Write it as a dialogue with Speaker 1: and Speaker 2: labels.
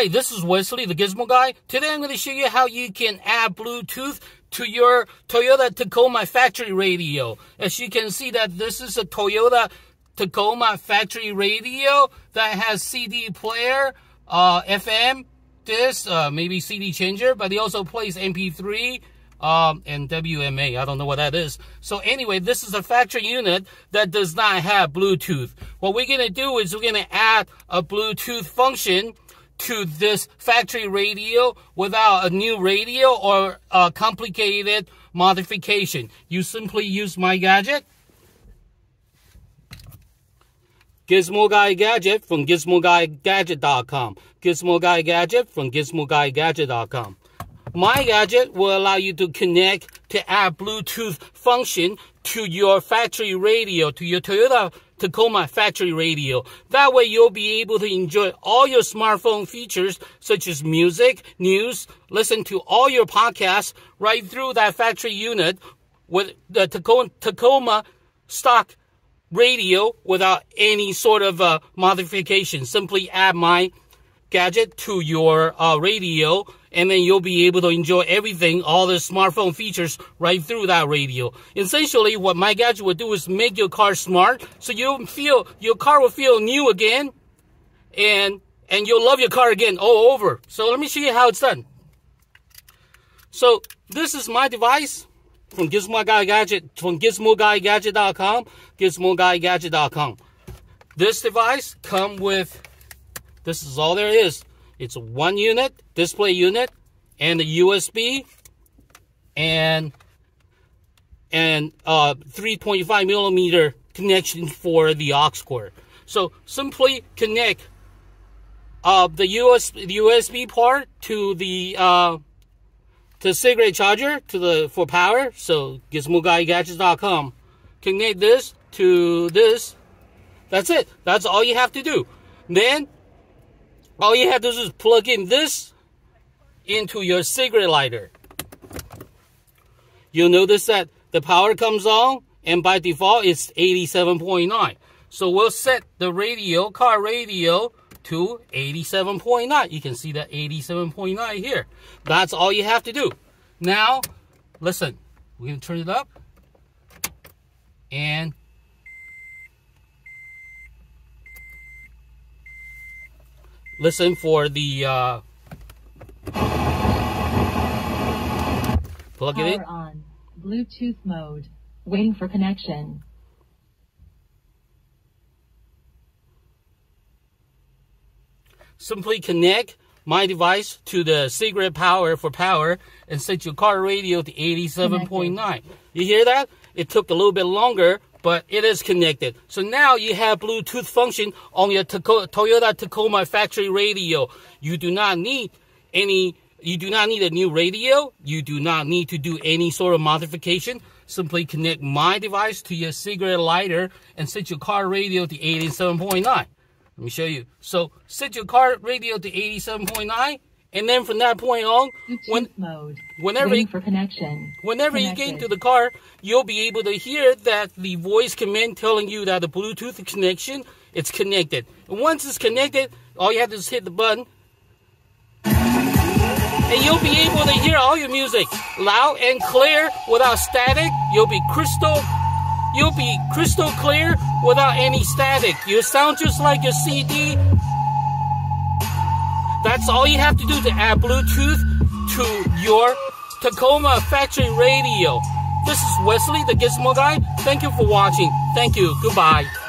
Speaker 1: Hi, this is Westley, the Gizmo Guy. Today I'm going to show you how you can add Bluetooth to your Toyota Tacoma factory radio. As you can see that this is a Toyota Tacoma factory radio that has CD player, uh, FM, disc, uh, maybe CD changer, but it also plays MP3, um, and WMA. I don't know what that is. So anyway, this is a factory unit that does not have Bluetooth. What we're going to do is we're going to add a Bluetooth function to this factory radio without a new radio or a complicated modification. You simply use my gadget. Gizmo Guy Gadget from GizmoGuyGadget.com. Gizmo Guy Gadget from GizmoGuyGadget.com. My gadget will allow you to connect to add Bluetooth function to your factory radio, to your Toyota Tacoma factory radio. That way you'll be able to enjoy all your smartphone features such as music, news, listen to all your podcasts right through that factory unit with the Tacoma Tacoma stock radio without any sort of uh, modification. Simply add my gadget to your uh, radio and then you'll be able to enjoy everything, all the smartphone features right through that radio. Essentially, what my gadget will do is make your car smart, so you'll feel your car will feel new again, and and you'll love your car again all over. So let me show you how it's done. So this is my device from Gizmo Guy Gadget from GizmoGuyGadget.com, GizmoGuyGadget.com. This device come with this is all there is. It's one unit, display unit, and a USB, and and uh, 3.5 millimeter connection for the aux cord. So simply connect uh, the US the USB part to the uh, to cigarette charger to the for power. So GizmoGuyGadgets.com. Connect this to this. That's it. That's all you have to do. Then all you have to do is plug in this into your cigarette lighter. You'll notice that the power comes on and by default it's 87.9. So we'll set the radio, car radio, to 87.9. You can see that 87.9 here. That's all you have to do. Now, listen, we're going to turn it up. And listen for the uh, plug
Speaker 2: Power
Speaker 1: it in.
Speaker 2: on. Bluetooth mode. Waiting for connection.
Speaker 1: Simply connect my device to the cigarette power for power and set your car radio to 87.9. You hear that? It took a little bit longer, but it is connected. So now you have Bluetooth function on your Toyota Tacoma factory radio. You do not need any, you do not need a new radio. You do not need to do any sort of modification. Simply connect my device to your cigarette lighter and set your car radio to 87.9. Let me show you. So set your car radio to 87.9 and then from that point on, when,
Speaker 2: mode.
Speaker 1: whenever
Speaker 2: Waiting for connection.
Speaker 1: Whenever you get into the car, you'll be able to hear that the voice command telling you that the Bluetooth connection it's connected. And once it's connected, all you have to do is hit the button. And you'll be able to hear all your music loud and clear without static. You'll be crystal you'll be crystal clear without any static. You sound just like a CD that's all you have to do to add Bluetooth to your Tacoma factory radio. This is Westley, the Gizmo Guy. Thank you for watching. Thank you. Goodbye.